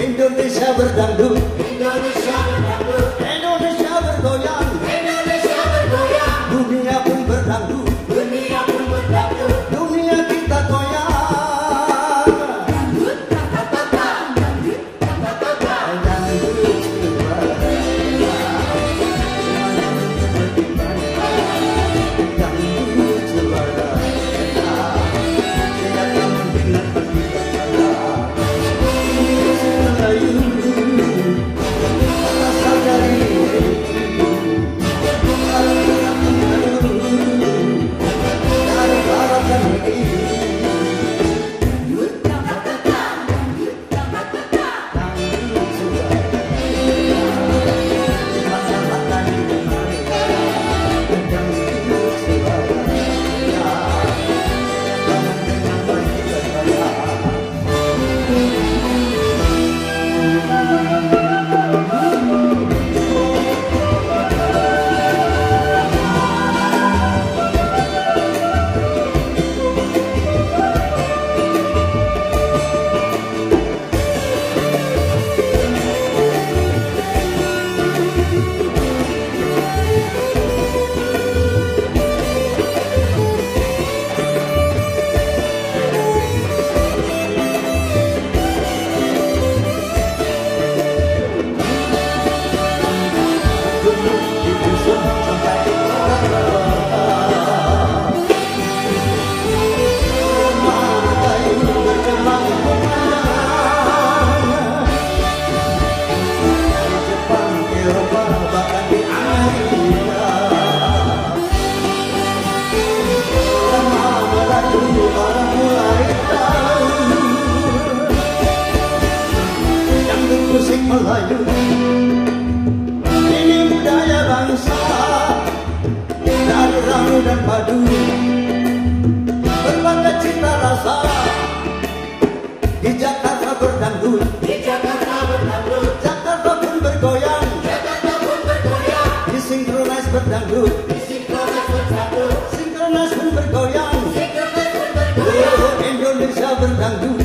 Indonesia berdangdut. Indonesia padu Berbagai cita rasa. Di Jakarta berdangdut. Di Jakarta berdangdut, Jakarta pun bergoyang. Jakarta pun bergoyang, Disinkronis berdangdut. Disinkronis berdangdut, Sinkronis pun bergoyang. Sinkronis pun bergoyang. Oh, Indonesia berdangdut